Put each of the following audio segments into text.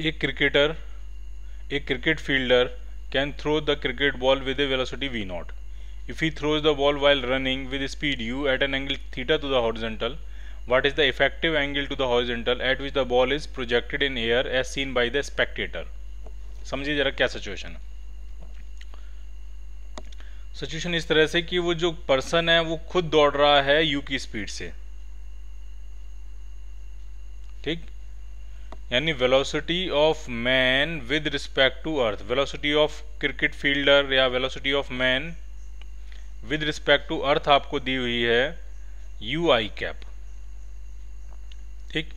ए cricketer एक cricket fielder can throw the cricket ball with a velocity v naught if he throws the ball while running with speed u at an angle theta to the horizontal what is the effective angle to the horizontal at which the ball is projected in air as seen by the spectator समझिए जरा क्या situation है situation इस तरह से कि वो जो पर्सन है, वो खुद दौड़ रहा है यू की स्पीड से। ठीक? यानी velocity of man with respect to earth velocity of cricket fielder या velocity of man with respect to earth आपको दी हुई है यू आई कैप ठीक?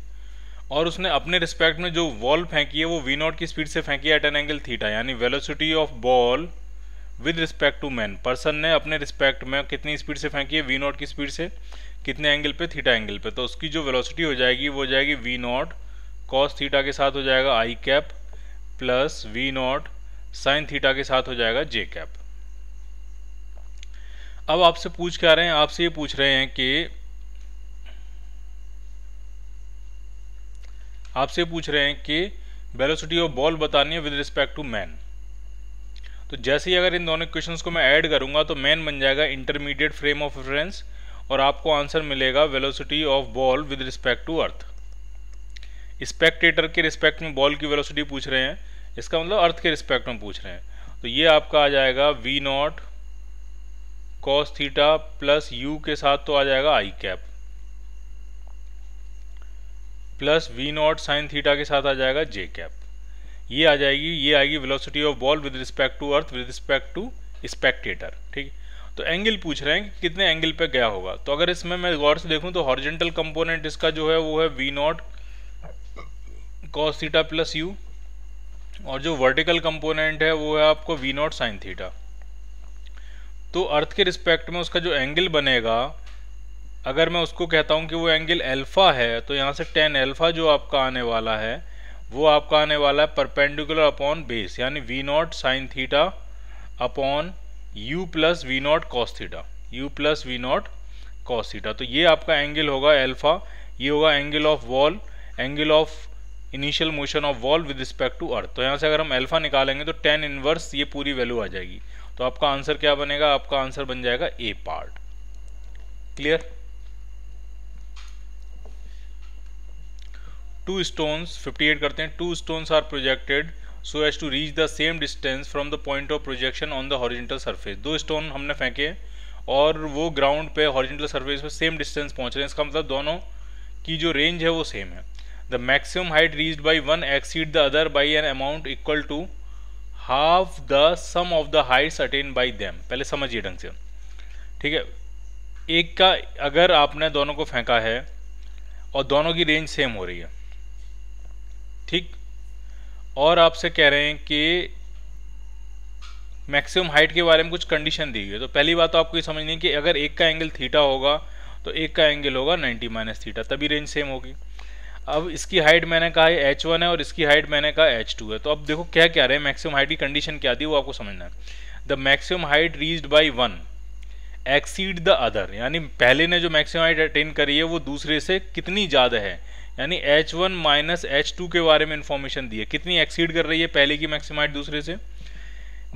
और उसने अपने रिस्पेक्ट में जो बॉल फेंकी है, वो वी नॉट की स्पीड से फेंकी है एट एन एंगल थीटा यानी velocity of ball with respect to man person ने अपने रिस्पेक्ट में कितनी स्पीड से फेंकी है? वी नॉट की स्पीड से कितने एंगल पे? थीटा एंगल पे. तो उसकी जो वेलोसिटी हो जाएगी, वो हो जाएगी वी नॉट कॉस थीटा के साथ हो जाएगा i cap plus v naught sine theta के साथ हो जाएगा जे कैप अब आपसे पूछ क्या रहे हैं? आपसे ये पूछ रहे हैं कि आपसे पूछ रहे हैं कि वेलोसिटी ऑफ़ बॉल बतानी है विद रिस्पेक्ट टू मैन तो जैसे ही अगर इन दोनों क्वेश्चंस को मैं ऐड करूँगा तो मैन बन जाएगा इंटरमीडिएट फ्रेम ऑफ़ रेफरेंस और आपको आंसर मिलेगा velocity of ball with respect to earth spectator के रिस्पेक्ट में बॉल की वेलोसिटी पूछ रहे हैं। इसका मतलब अर्थ के रिस्पेक्ट में पूछ रहे हैं। तो ये आपका आ जाएगा v naught cos theta plus u के साथ तो आ जाएगा i cap plus v naught sine theta के साथ आ जाएगा जे कैप ये आ जाएगी, ये आएगी velocity of ball with respect to earth with respect to spectator ठीक? तो एंगल पूछ रहे हैं कि कितने एंगल पे गया होगा। तो अगर इसमें मैं गौर से देखूँ तो हॉरिजेंटल कंपोनेंट इसका जो है वो है v naught cos theta plus u और जो वर्टिकल कंपोनेंट है, वो है आपको वी नॉट साइन थीटा तो अर्थ के रिस्पेक्ट में उसका जो एंगल बनेगा, अगर मैं उसको कहता हूँ कि वो एंगल एल्फा है तो यहाँ से टेन एल्फा जो आपका आने वाला है, वो आपका आने वाला है परपेंडिकुलर अपॉन बेस यानी v naught sine theta upon u plus v naught cos theta u plus v naught cos theta तो ये आपका एंगल होगा एल्फा ये होगा angle of ball angle of initial motion of ball with respect to earth तो यहाँ से अगर हम एल्फा निकालेंगे तो टेन इनवर्स ये पूरी वैल्यू आ जाएगी। तो आपका आंसर क्या बनेगा? आपका आंसर बन जाएगा A part clear two stones 58 करते हैं। Two stones are projected so as to reach the same distance from the point of projection on the horizontal surface दो स्टोन हमने फेंके और वो ग्राउंड पे हॉरिजेंटल सरफेस पे सेम डिस्टेंस पहुँच रहे हैं। इसका मतलब दोनों की जो रेंज है वो सेम है। The maximum height reached by one exceed the other by an amount equal to half the sum of the heights attain by them पहले समझिए ढंग से। ठीक है? एक का, अगर आपने दोनों को फेंका है और दोनों की रेंज सेम हो रही है, ठीक? और आपसे कह रहे हैं कि मैक्सिमम हाइट के बारे में कुछ कंडीशन दी हुई है तो पहली बात तो आपको ये समझनी है कि अगर एक का एंगल थीटा होगा तो एक का एंगल होगा 90 माइनस थीटा तभी रेंज सेम होगी। अब इसकी हाइट मैंने कहा है एच वन है और इसकी हाइट मैंने कहा एच टू है। तो अब देखो क्या क्या रहे मैक्सिमम हाइट की कंडीशन क्या थी वो आपको समझना है। The maximum height reached by one exceed the other यानी पहले ने जो मैक्सिमम हाइट अटेन करी है, वो दूसरे से कितनी ज़्यादा है? यानी h one minus h two के बारे में इंफॉर्मेशन दी है। कितनी एक्सीड कर रही है पहले की मैक्सिमम हाइट दूसरे से?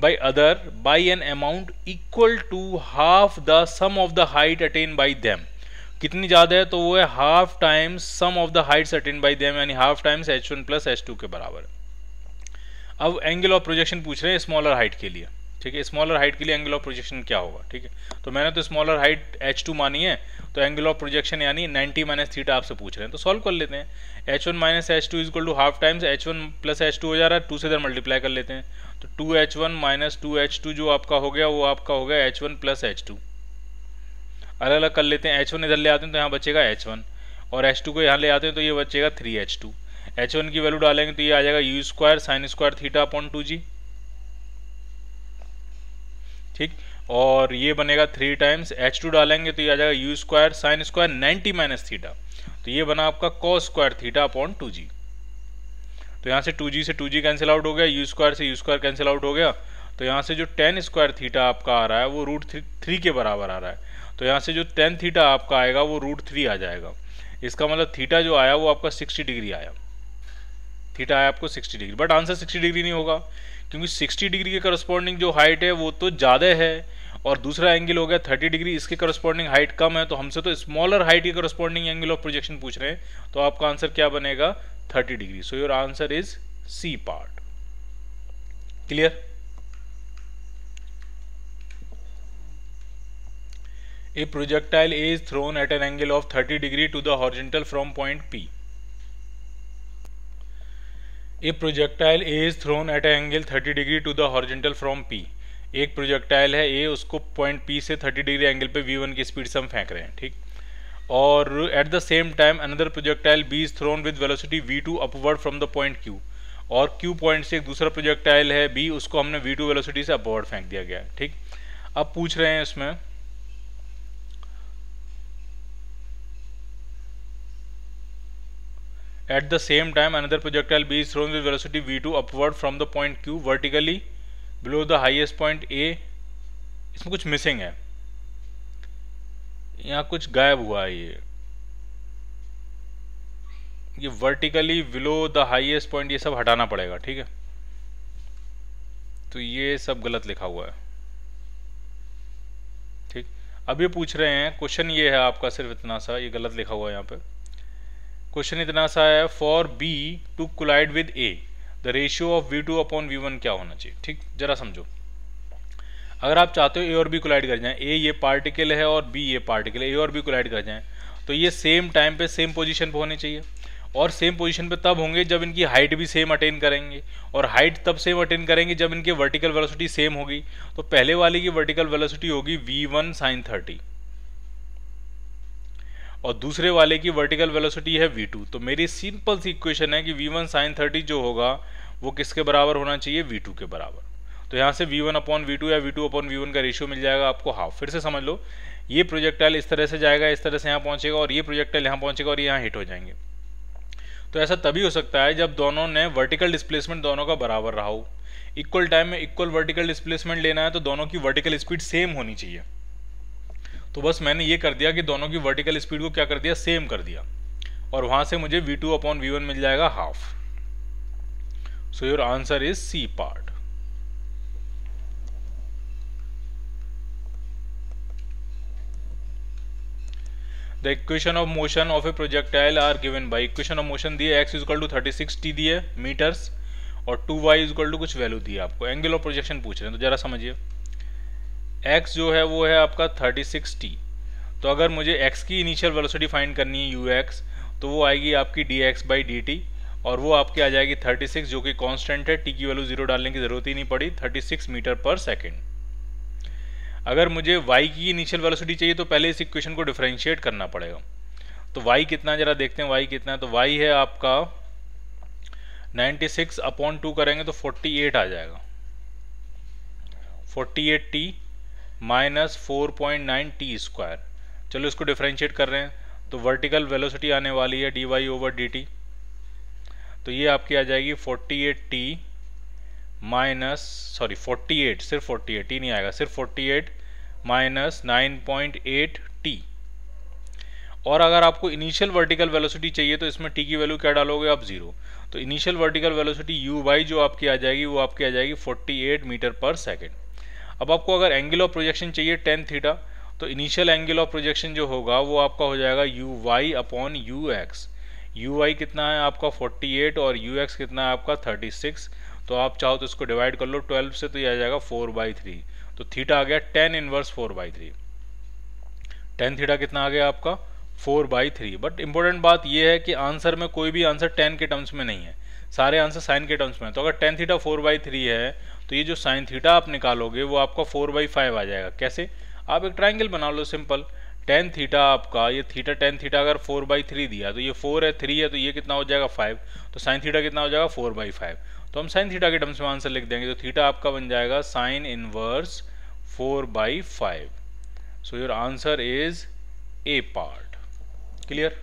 By other by an amount equal to half the sum of the height attain by them कितनी ज़्यादा है तो वो है half times sum of the heights attain by them यानी half times h one plus h two के बराबर अब एंगल ऑफ़ प्रोजेक्शन पूछ रहे हैं स्मॉलर हाइट के लिए, ठीक है? स्मॉलर हाइट के लिए एंगल ऑफ़ प्रोजेक्शन क्या होगा, ठीक है? तो मैंने तो स्मॉलर हाइट एच टू मानी है तो एंगल ऑफ़ प्रोजेक्शन यानी 90 माइनस थीटा आपसे पूछ रहे हैं तो सॉल्व कर लेते हैं। H one minus h two equal to half times h one plus h two हो जा रहा है टू से इधर मल्टीप्लाई कर लेते हैं। तो two h one minus two h two जो आपका हो गया, वो आपका हो गया h one plus h two अलग अलग कर लेते हैं एच वन इधर ले आते हैं तो यहाँ बचेगा एच वन और एच टू को यहाँ ले आते हैं तो ये बचेगा three h two h one की वैल्यू डालेंगे तो ये आ जाएगा u square sine square theta upon two g ठीक? और ये बनेगा थ्री टाइम्स एच टू डालेंगे तो ये आ जाएगा u square sine square ninety minus theta तो ये बना आपका cos square theta upon two g तो यहाँ से टू जी से टू जी कैंसिल आउट हो गया यू स्क्वायर से यू स्क्वायर कैंसिल आउट हो गया। तो यहाँ से जो टेन स्क्वायर थीटा आपका आ रहा है, वो रूट थ्री के बराबर आ रहा है। तो यहाँ से जो टेन थीटा आपका आएगा, वो रूट थ्री आ जाएगा। इसका मतलब थीटा जो आया, वो आपका सिक्सटी डिग्री आया। थीटा आया आपको 60 डिग्री बट आंसर 60 डिग्री नहीं होगा, क्योंकि 60 डिग्री के करस्पॉन्डिंग जो हाइट है, वो तो ज़्यादा है, और दूसरा एंगल हो गया 30 डिग्री इसके करस्पॉन्डिंग हाइट कम है तो हमसे तो स्मॉलर हाइट के करस्पॉन्डिंग एंगल ऑफ़ प्रोजेक्शन पूछ रहे हैं तो आपका आंसर क्या बनेगा? 30 degree so your answer is C part clear A projectile A is thrown at an angle of 30 degree to the horizontal from point P. A projectile A is thrown at an angle 30 degree to the horizontal. एक projectile है A उसको point P से 30 degree angle पे v1 की speed से हम फेंक रहे हैं, ठीक और at the same time another projectile B is thrown with velocity v2 upward from the point q और q पॉइंट से एक दूसरा प्रोजेक्टाइल है बी उसको हमने v2 वेलोसिटी से अपवर्ड फेंक दिया गया ठीक अब पूछ रहे हैं इसमें At the same time, another projectile B is thrown with velocity v2 upward from the point Q vertically below the highest point A. इसमें कुछ मिसिंग है यहाँ कुछ गायब हुआ है ये ये vertically below the highest point ये सब हटाना पड़ेगा ठीक है तो ये सब गलत लिखा हुआ है ठीक अब ये पूछ रहे हैं क्वेश्चन ये है आपका सिर्फ़ इतना सा ये गलत लिखा हुआ है यहाँ पे क्वेश्चन इतना सा है for B to collide with A the ratio of v two upon v one क्या होना चाहिए? ठीक, जरा समझो। अगर आप चाहते हो ए और बी कोलाइड कर जाएँ ए ये पार्टिकल है और बी ये पार्टिकल ए और बी कोलाइड कर जाएँ तो ये सेम टाइम पे सेम पोजीशन पे होने चाहिए। और सेम पोजीशन पे तब होंगे जब इनकी हाइट भी सेम अटेन करेंगे। और हाइट तब सेम अटेन करेंगे जब इनकी वर्टिकल वेलोसिटी सेम होगी। तो पहले वाले की वर्टिकल वेलोसिटी होगी वी वन साइन थर्टी और दूसरे वाले की वर्टिकल वेलोसिटी है v2 तो मेरी सिंपल सी इक्वेशन है कि v1 वन साइन थर्टी जो होगा, वो किसके बराबर होना चाहिए? V2 के बराबर। तो यहाँ से v1 one upon v two या v2 अपॉन वी वन का रेशियो मिल जाएगा आपको हाफ़ फिर से समझ लो, ये प्रोजेक्टाइल इस तरह से जाएगा, इस तरह से यहाँ पहुँचेगा और ये प्रोजेक्टाइल यहाँ पहुँचेगा और यहाँ हिट हो जाएँगे। तो ऐसा तभी हो सकता है जब दोनों ने वर्टिकल डिस्प्लेसमेंट दोनों का बराबर रहा हो। इक्वल टाइम में इक्वल वर्टिकल डिस्प्लेसमेंट लेना है तो दोनों की वर्टिकल स्पीड सेम होनी चाहिए। तो बस मैंने ये कर दिया कि दोनों की वर्टिकल स्पीड को क्या कर दिया? सेम कर दिया। और वहाँ से मुझे v two upon v one मिल जाएगा half so your answer is C part the equation of motion of a projectile are given by equation of motion दिए। X equal to thirty six t दिए meters और two y equal to कुछ value दिए आपको। Angle of projection पूछ रहे हैं तो जरा समझिए। X जो है, वो है आपका 36t तो अगर मुझे x की इनिशियल वेलोसिटी फाइंड करनी है यू एक्स तो वो आएगी आपकी d x by d t और वो आपकी आ जाएगी 36 जो कि कांस्टेंट है। T की वैल्यू ज़ीरो डालने की ज़रूरत ही नहीं पड़ी 36 मीटर पर सेकेंड अगर मुझे y की इनिशियल वेलोसिटी चाहिए तो पहले इस इक्वेशन को डिफ्रेंशिएट करना पड़ेगा। तो y कितना, जरा देखते हैं y कितना है। तो y है आपका 96 सिक्स अपॉन टू करेंगे तो 48 आ जाएगा। 48 t minus four point nine t square. चलो इसको डिफ्रेंशिएट कर रहे हैं। तो वर्टिकल वेलोसिटी आने वाली है d y over d t तो ये आपकी आ जाएगी forty eight t minus sorry forty eight सिर्फ़ फोर्टी एट टी नहीं आएगा, सिर्फ़ forty eight minus nine point eight t और अगर आपको इनिशियल वर्टिकल वेलोसिटी चाहिए तो इसमें टी की वैल्यू क्या डालोगे? आप ज़ीरो तो initial vertical velocity u y जो आपकी आ जाएगी, वो आपकी आ जाएगी 48 मीटर पर सेकेंड अब आपको अगर एंगल ऑफ़ प्रोजेक्शन चाहिए टेन थीटा तो इनिशियल एंगल ऑफ़ प्रोजेक्शन जो होगा, वो आपका हो जाएगा u y upon u x u y कितना है आपका 48 और यू एक्स कितना है आपका 36 तो आप चाहो तो इसको डिवाइड कर लो 12 से तो ये आ जाएगा 4 बाई थ्री तो थीटा आ गया tan inverse 4 by three tan theta कितना आ गया आपका? 4 बाई थ्री बट इंपॉर्टेंट बात यह है कि आंसर में कोई भी आंसर टेन के टर्म्स में नहीं है। सारे आंसर साइन के टर्म्स में तो अगर tan theta four by three है तो ये जो साइन थीटा आप निकालोगे, वो आपका फोर बाई फाइव आ जाएगा। कैसे? आप एक ट्राइंगल बना लो सिंपल टेन थीटा आपका, ये थीटा टेन थीटा अगर फोर बाई थ्री दिया तो ये फोर है थ्री है तो ये कितना हो जाएगा फाइव तो साइन थीटा कितना हो जाएगा? फोर बाई फाइव तो हम साइन थीटा के टर्म्स में आंसर लिख देंगे तो थीटा आपका बन जाएगा sine inverse four by five so your answer is A part clear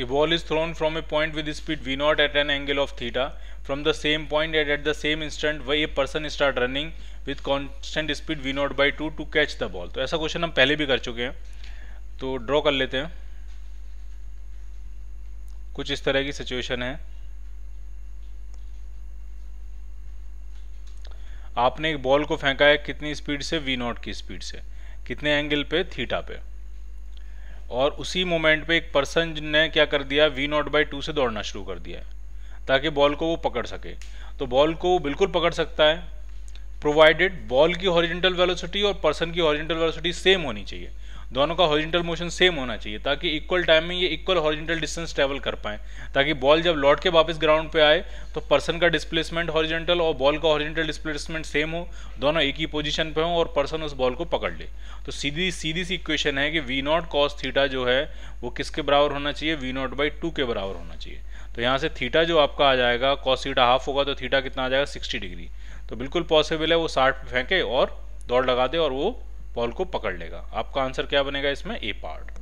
A ball is thrown from a point with speed v naught at an angle of theta. From the same point and at the same instant a person start running with constant speed v naught by 2 to catch the ball. तो ऐसा question हम पहले भी कर चुके हैं तो draw कर लेते हैं कुछ इस तरह की सिचुएशन है आपने एक बॉल को फेंका है कितनी स्पीड से वी नॉट की स्पीड से कितने एंगल पे थीटा पे और उसी मोमेंट पे एक पर्सन ने क्या कर दिया वी नॉट बाई टू से दौड़ना शुरू कर दिया ताकि बॉल को वो पकड़ सके। तो बॉल को वो बिल्कुल पकड़ सकता है प्रोवाइडेड बॉल की हॉरिजेंटल वेलोसिटी और पर्सन की हॉरिजेंटल वेलोसिटी सेम होनी चाहिए। दोनों का हॉरिजेंटल मोशन सेम होना चाहिए, ताकि इक्वल टाइम में ये इक्वल हॉरिजेंटल डिस्टेंस ट्रेवल कर पाए। ताकि बॉल जब लौट के वापस ग्राउंड पे आए तो पर्सन का डिस्प्लेसमेंट हॉरिजेंटल और बॉल का हॉरिजेंटल डिस्प्लेसमेंट सेम हो, दोनों एक ही पोजीशन पे हो और पर्सन उस बॉल को पकड़ ले। तो सीधी सीधी सी इक्वेशन है कि वी नॉट कॉस थीटा जो है, वो किसके बराबर होना चाहिए? वी नॉट बाई टू के बराबर होना चाहिए। तो यहाँ से थीटा जो आपका आ जाएगा कॉस थीटा हाफ़ होगा तो थीटा कितना आ जाएगा? सिक्सटी डिग्री तो बिल्कुल पॉसिबल है, वो साठ फेंके और दौड़ लगा दे और वो बॉल को पकड़ लेगा। आपका आंसर क्या बनेगा इसमें? A part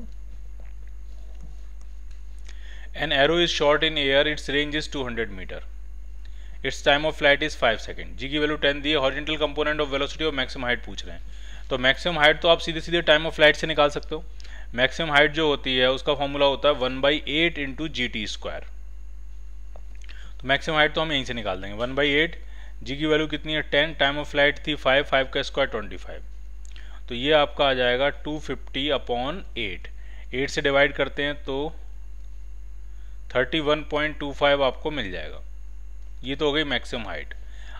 an arrow is short in air its range is 200 metre its time of flight is 5 second g की वैल्यू 10 दी है हॉरिजेंटल कंपोनेंट ऑफ़ वेलोसिटी और मैक्सिमम हाइट पूछ रहे हैं। तो मैक्सिमम हाइट तो आप सीधे सीधे टाइम ऑफ़ फ़्लाइट से निकाल सकते हो। मैक्सिमम हाइट जो होती है, उसका फॉर्मूला होता है one by eight into g t square तो मैक्सिमम हाइट तो हम यहीं से निकाल देंगे। वन बाई एट जी की वैल्यू कितनी है? टेन टाइम ऑफ़ फ़्लाइट थी फाइव फाइव का स्क्वायर ट्वेंटी फाइव तो ये आपका आ जाएगा 250 फिफ्टी अपॉन एट एट से डिवाइड करते हैं तो 31.25 आपको मिल जाएगा। ये तो हो गई मैक्सिमम हाइट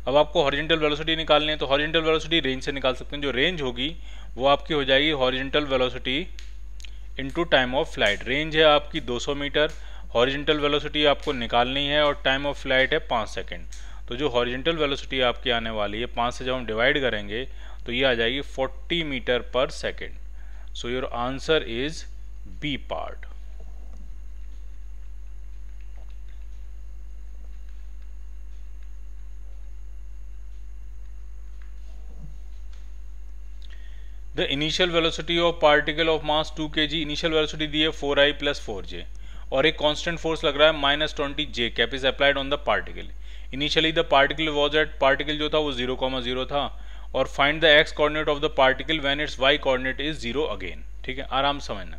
अब आपको हॉरिजेंटल वेलोसिटी निकालनी है तो हॉरिजेंटल वेलोसिटी रेंज से निकाल सकते हैं। जो रेंज होगी, वो आपकी हो जाएगी horizontal velocity into time of flight range है आपकी 200 मीटर हॉरिजेंटल वेलोसिटी आपको निकालनी है और टाइम ऑफ़ फ़्लाइट है पाँच सेकेंड तो जो हॉरिजेंटल वेलोसिटी आपकी आने वाली है, पाँच से जब हम डिवाइड करेंगे तो ये आ जाएगी 40 मीटर पर second. So your answer is B part the initial velocity of particle of mass 2 k g initial velocity दी है 4 आई प्लस फोर जे और एक कांस्टेंट फोर्स लग रहा है minus twenty j cap is applied on the particle initially the particle was at particle जो था वो zero comma zero था। और find the x coordinate of the particle when its y coordinate is zero again ठीक है? आराम समझना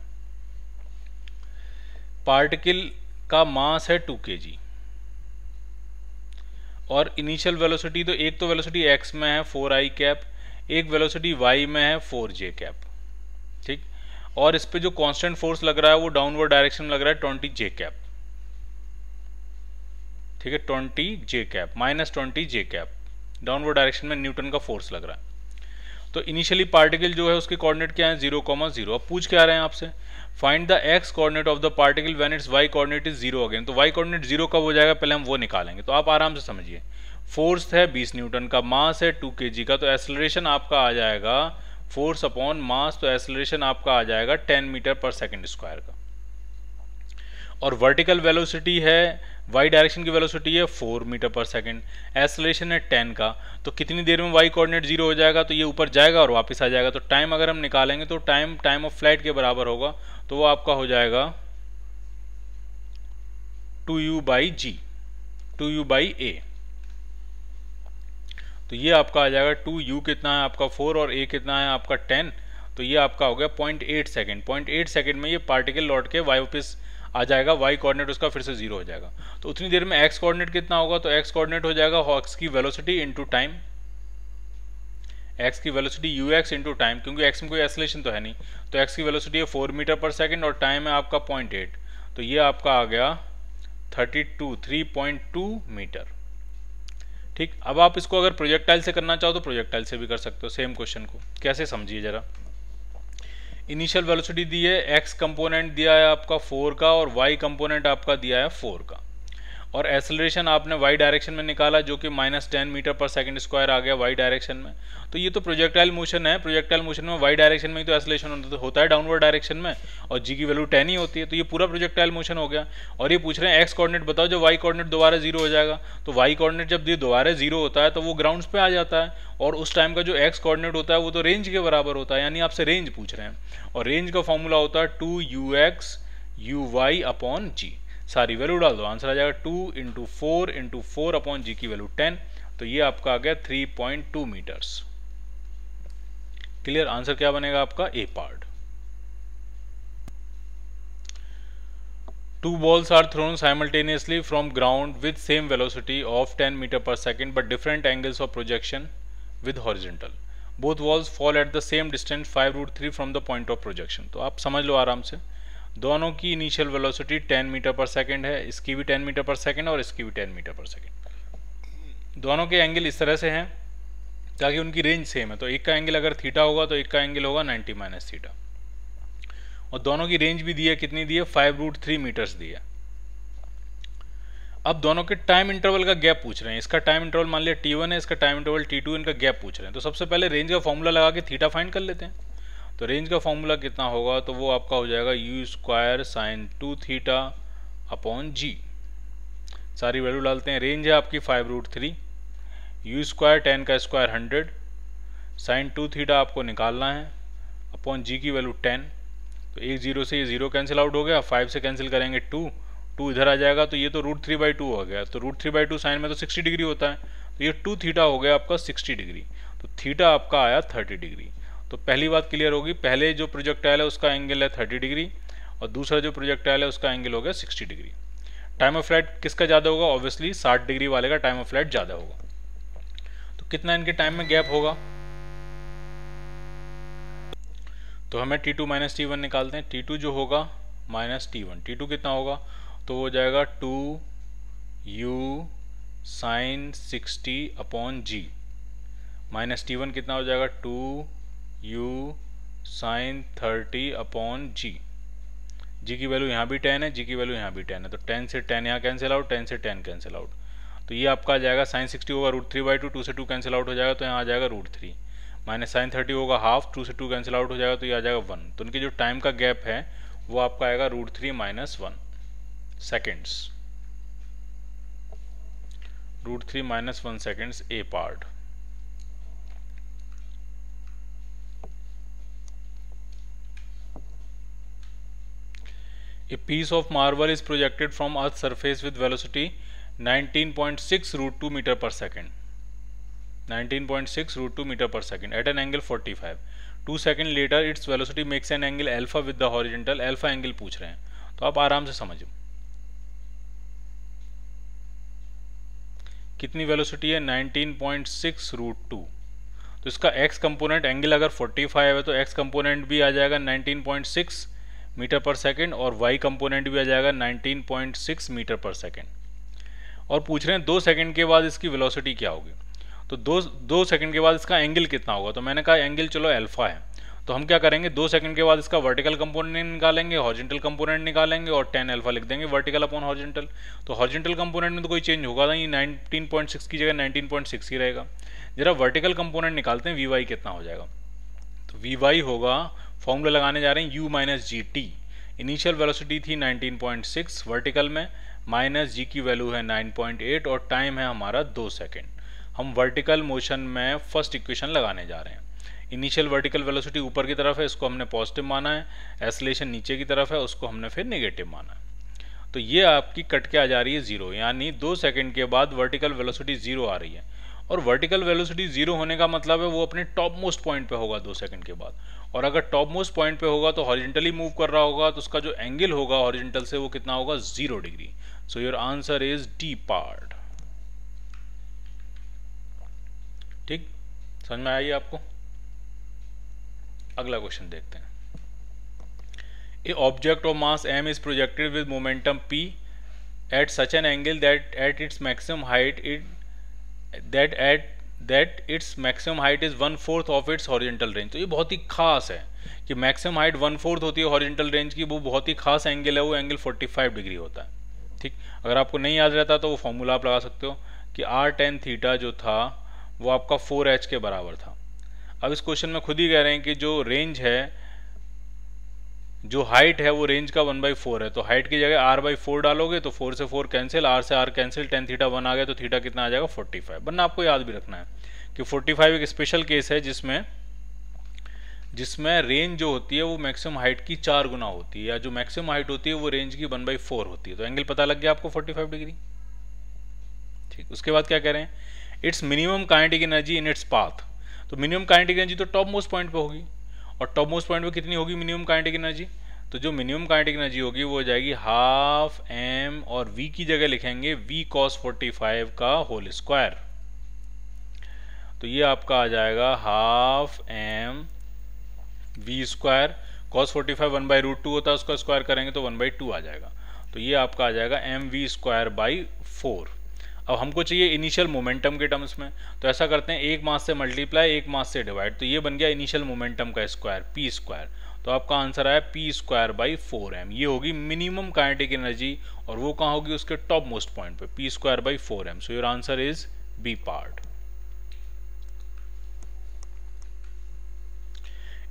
particle का मास है टू के जी और इनिशियल वेलोसिटी तो एक तो वेलोसिटी एक्स में है फोर आई कैप एक वेलोसिटी वाई में है फोर जे कैप ठीक? और इस पे जो कांस्टेंट फोर्स लग रहा है, वो डाउनवर्ड डायरेक्शन में लग रहा है ट्वेंटी जे कैप ठीक है? Twenty j cap minus twenty j cap downward direction में न्यूटन का फोर्स लग रहा है। तो इनिशियली पार्टिकल जो है उसके कोऑर्डिनेट क्या है? ज़ीरो कॉमा ज़ीरो अब पूछ क्या रहे हैं आपसे? Find the x coordinate of the particle when its y coordinate is zero again तो वाई कोऑर्डिनेट ज़ीरो कब हो जाएगा? पहले हम वो निकालेंगे। तो आप आराम से समझिए। फोर्स है 20 न्यूटन का, मास है 2 के का। तो एसलरेशन आपका आ जाएगा। फोर्स अपॉन मास तो एसलरेशन आपका आ जाएगा 10 मीटर पर सेकेंड स्क्वायर का। और वर्टिकल वेलोसिटी है वाई डायरेक्शन की वेलोसिटी है फोर मीटर पर सेकंड एसलेशन है टेन का. तो कितनी देर में वाई कोऑर्डिनेट ज़ीरो हो जाएगा? तो ये ऊपर जाएगा और वापस आ जाएगा. तो टाइम अगर हम निकालेंगे तो टाइम टाइम ऑफ़ फ़्लाइट के बराबर होगा. तो वो आपका हो जाएगा two u by g two u by a तो ये आपका आ जाएगा टू यू कितना है? आपका फोर और ए कितना है? आपका टेन तो ये आपका हो गया point eight second point eight second में ये पार्टिकल लौट के वाई वापस आ जाएगा वाई कोऑर्डिनेट उसका फिर से ज़ीरो हो जाएगा। तो उतनी देर में एक्स कोऑर्डिनेट कितना होगा? तो एक्स कोऑर्डिनेट हो जाएगा एक्स की वेलोसिटी इनटू टाइम एक्स की velocity u x into time क्योंकि एक्स में कोई एसलेशन तो है नहीं। तो एक्स की वेलोसिटी है फोर मीटर पर सेकेंड और टाइम है आपका पॉइंट एट तो ये आपका आ गया thirty two three point two metre ठीक? अब आप इसको अगर प्रोजेक्टाइल से करना चाहो तो प्रोजेक्टाइल से भी कर सकते हो सेम क्वेश्चन को। कैसे समझिए जरा? इनिशियल वेलोसिटी दी है एक्स कंपोनेंट दिया है आपका फोर का और वाई कंपोनेंट आपका दिया है फोर का। और एसलरेशन आपने वाई डायरेक्शन में निकाला जो कि minus ten metre per second square आ गया वाई डायरेक्शन में। तो ये तो प्रोजेक्टाइल मोशन है। प्रोजेक्टाइल मोशन में वाई डायरेक्शन में ही तो एसलेशन होता है। डाउनवर्ड डायरेक्शन में और जी की वैल्यू टेन ही होती है। तो ये पूरा प्रोजेक्टाइल मोशन हो गया। और ये पूछ रहे हैं एक्स कॉर्डिनेट बताओ जो वाई कॉर्डिनेट दोबारा ज़ीरो हो जाएगा तो वाई कॉर्डिनेट जब दोबारा ज़ीरो होता है तो वो ग्राउंड पे आ जाता है। और उस टाइम का जो एक्स कॉर्डिनेट होता है, वो तो रेंज के बराबर होता है। यानी आपसे रेंज पूछ रहे हैं। और रेंज का फॉर्मूला होता है two u x u y upon g सारी वैल्यू डाल दो। आंसर आ जाएगा two into four into four upon g की वैल्यू टेन तो ये आपका आ गया three point two metres clear answer क्या बनेगा आपका? A part two balls are thrown simultaneously from ground with same velocity of ten metre per second but different angles of projection with horizontal both balls fall at the same distance five root three from the point of projection तो आप समझ लो आराम से। दोनों की initial velocity 10 metre per second है, इसकी भी 10 मीटर पर सेकंड और इसकी भी 10 मीटर पर सेकंड दोनों के एंगल इस तरह से हैं, ताकि उनकी रेंज सेम है। तो एक का एंगल अगर थीटा होगा तो एक का एंगल होगा 90 माइनस थीटा और दोनों की रेंज भी दी है, कितनी दी है? फाइव रूट थ्री मीटर्स दी है। अब दोनों के टाइम इंटरवल का गैप पूछ रहे हैं। इसका टाइम इंटरवल मान लिया टी वन है, इसका टाइम इंटरवल टी टू इनका गैप पूछ रहे हैं। तो सबसे पहले रेंज का फॉर्मूला लगा के थीटा फाइंड कर लेते हैं। तो रेंज का फॉर्मूला कितना होगा तो वो आपका हो जाएगा u square sine two theta upon g सारी वैल्यू डालते हैं। रेंज है आपकी five root three u square ten का square hundred sine two theta आपको निकालना है अपॉन जी की वैल्यू टेन तो एक ज़ीरो से ये ज़ीरो कैंसिल आउट हो गया फाइव से कैंसिल करेंगे टू टू इधर आ जाएगा तो ये तो रूट थ्री बाई टू हो गया। तो root three by two sine में तो सिक्सटी डिग्री होता है। तो ये टू थीटा हो गया आपका सिक्सटी डिग्री तो थीटा आपका आया थर्टी डिग्री तो पहली बात क्लियर होगी, पहले जो प्रोजेक्टाइल है उसका एंगल है थर्टी डिग्री और दूसरा जो प्रोजेक्टाइल है उसका एंगल हो गया sixty degree time of flight किसका ज़्यादा होगा? ऑब्वियसली साठ डिग्री वाले का टाइम ऑफ़ फ़्लाइट ज़्यादा होगा। तो कितना इनके टाइम में गैप होगा? तो हमें t two minus t one निकालते हैं। टी टू जो होगा minus t one t two कितना होगा? तो हो जाएगा two u sine sixty upon g minus t one कितना हो जाएगा? Two u sine thirty upon g g की वैल्यू यहाँ भी टेन है जी की वैल्यू यहाँ भी टेन है। तो टेन से टेन यहाँ कैंसिल आउट टेन से टेन कैंसिल आउट तो ये आपका आ जाएगा साइन सिक्सटी होगा root three by two two से टू कैंसिल आउट हो जाएगा तो यहाँ आ जाएगा root three minus sine thirty होगा हाफ़ टू से टू कैंसिल आउट हो जाएगा तो ये आ जाएगा वन तो उनकी जो टाइम का गैप है, वो आपका आएगा root three minus one seconds root three minus one seconds A part A piece of marble is projected from Earth's surface with velocity 19.6 root 2 meter per second. 19.6 root 2 meter per second at an angle 45 two second later its velocity makes an angle alpha with the horizontal alpha angle पूछ रहे हैं तो आप आराम से समझो कितनी velocity है 19.6 रूट टू तो इसका x कंपोनेंट एंगल अगर 45 है तो x कंपोनेंट भी आ जाएगा 19.6 मीटर पर सेकेंड और वाई कंपोनेंट भी आ जाएगा 19.6 मीटर पर सेकेंड। और पूछ रहे हैं, दो सेकेंड के बाद इसकी वेलोसिटी क्या होगी? तो दो दो सेकंड के बाद इसका एंगल कितना होगा? तो मैंने कहा एंगल चलो अल्फ़ा है। तो हम क्या करेंगे? दो सेकंड के बाद इसका वर्टिकल कंपोनेंट निकालेंगे हॉर्जेंटल कंपोनेंट निकालेंगे और टेन अल्फ़ा लिख देंगे वर्टिकल अपॉन हॉर्जेंटल तो हॉर्जेंटल कंपोनेंट में तो कोई चेंज होगा नहीं 19.6 की जगह 19.6 ही रहेगा। जरा वर्टिकल कंपोनेंट निकालते हैं वी वाई कितना हो जाएगा? तो वी वाई होगा फॉर्मूला लगाने जा रहे हैं u minus g t initial velocity थी 19.6 वर्टिकल में माइनस जी की वैल्यू है 9.8 और टाइम है हमारा दो सेकेंड हम वर्टिकल मोशन में फ़र्स्ट इक्वेशन लगाने जा रहे हैं। इनिशियल वर्टिकल वेलोसिटी ऊपर की तरफ़ है, इसको हमने पॉजिटिव माना है। एसलेशन नीचे की तरफ़ है, उसको हमने फिर नेगेटिव माना है। तो ये आपकी कट के आ जा रही है ज़ीरो यानी दो सेकंड के बाद वर्टिकल वेलोसिटी ज़ीरो आ रही है। और वर्टिकल वेलोसिटी ज़ीरो होने का मतलब है वो अपने टॉप मोस्ट पॉइंट पे होगा दो सेकंड के बाद। और अगर टॉप मोस्ट पॉइंट पे होगा तो हॉरिजेंटली मूव कर रहा होगा तो उसका जो एंगल होगा हॉरिजेंटल से वो कितना होगा? Zero degree so your answer is D part ठीक? समझ में आई आपको? अगला क्वेश्चन देखते हैं। A object of mass m is projected with momentum p at such an angle that at its maximum height it that at that its maximum height is one fourth of its horizontal range तो ये बहुत ही खास है कि maximum height one fourth होती है horizontal range की, वो बहुत ही खास एंगल है, वो एंगल 45 डिग्री होता है, ठीक? अगर आपको नहीं याद रहता तो वो फॉर्मूला आप लगा सकते हो कि आर टेन थीटा जो था, वो आपका फोर एच के बराबर था। अब इस क्वेश्चन में खुद ही कह रहे हैं कि जो रेंज है जो हाइट है वो रेंज का वन बाई फोर है। तो हाइट की जगह आर बाई फोर डालोगे तो फोर से फोर कैंसिल आर से r cancel tan theta one आ गया तो थीटा कितना आ जाएगा? फोर्टी फाइव वरना आपको याद भी रखना है कि फोर्टी फाइव एक स्पेशल केस है जिसमें जिसमें रेंज जो होती है वो मैक्सिमम हाइट की चार गुना होती है या जो मैक्सिमम हाइट होती है वो रेंज की वन बाई फोर होती है। तो एंगल पता लग गया आपको फोर्टी फाइव डिग्री ठीक, उसके बाद क्या कह रहे हैं? Its minimum kinetic energy in its path तो मिनिमम काइनेटिक एनर्जी तो टॉप मोस्ट पॉइंट पे होगी। और टॉप मोस्ट पॉइंट पे कितनी होगी मिनिमम काइनेटिक एनर्जी तो जो मिनिमम काइनेटिक एनर्जी होगी वो हो जाएगी हाफ़ एम और वी की जगह लिखेंगे वी कॉस 45 का होल स्क्वायर तो ये आपका आ जाएगा half m v square cos forty five one by root two होता है, उसका स्क्वायर करेंगे तो वन बाई टू आ जाएगा। तो ये आपका आ जाएगा m v square by four अब हमको चाहिए इनिशियल मोमेंटम के टर्म्स में। तो ऐसा करते हैं, एक मास से मल्टीप्लाई एक मास से डिवाइड तो ये बन गया इनिशियल मोमेंटम का स्क्वायर पी स्क्वायर तो आपका आंसर आया p square by four m ये होगी मिनिमम काइनेटिक एनर्जी और वो कहाँ होगी? उसके टॉप मोस्ट पॉइंट पे। P square by four m so your answer is B part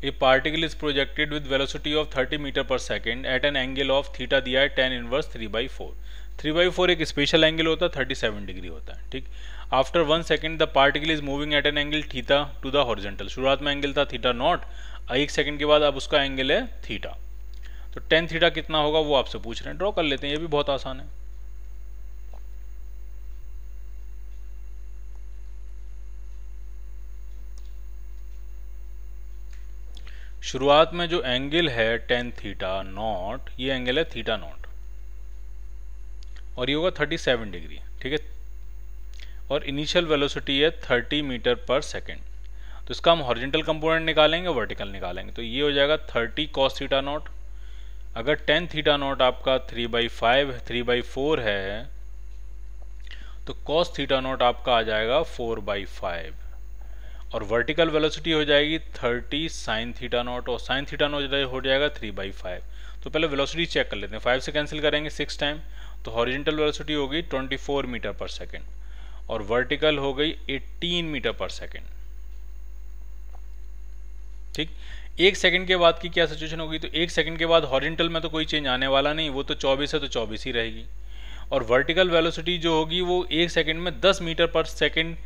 a particle is projected with velocity of 30 meter per second at an angle of theta दिया है tan inverse 3 by 4 3 by 4 एक special angle होता है 37 degree होता है ठीक? After one second the particle is moving at an angle theta to the horizontal शुरुआत में एंगल था थीटा नॉट एक सेकंड के बाद अब उसका एंगल है थीटा तो टेन थीटा कितना होगा, वो आपसे पूछ रहे हैं। ड्रॉ कर लेते हैं, ये भी बहुत आसान है। शुरुआत में जो एंगल है टेन थीटा नॉट ये एंगल है थीटा नॉट और ये होगा थर्टी सेवन डिग्री, ठीक है? और इनिशियल वेलोसिटी है थर्टी मीटर पर सेकेंड तो इसका हम हॉरिजेंटल कंपोनेंट निकालेंगे वर्टिकल निकालेंगे। तो ये हो जाएगा थर्टी कॉस थीटा नॉट अगर टेन थीटा नॉट आपका three by five three by four है तो कॉस थीटा नॉट आपका आ जाएगा फोर बाई फाइव और वर्टिकल वेलोसिटी हो जाएगी थर्टी साइन थीटा नॉट और साइन थीटा नॉट हो जाएगा थ्री बाई फाइव तो पहले वेलोसिटी चेक कर लेते हैं। फाइव से कैंसिल करेंगे सिक्स टाइम तो हॉरिजेंटल वेलोसिटी हो गई 24 मीटर पर सेकेंड और वर्टिकल हो गई एट्टीन मीटर पर सेकेंड ठीक? एक सेकेंड के बाद की क्या सिचुएशन होगी? तो एक सेकंड के बाद हॉरिजेंटल में तो कोई चेंज आने वाला नहीं, वो तो 24 है तो 24 ही रहेगी। और वर्टिकल वेलोसिटी जो होगी वो एक सेकंड में 10 मीटर पर सेकंड